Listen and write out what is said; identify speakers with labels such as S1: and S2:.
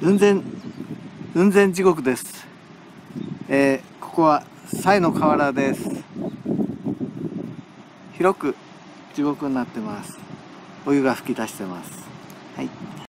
S1: 雲仙雲仙地獄です、えーここは西の河原です。広く地獄になってます。お湯が噴き出してます。はい。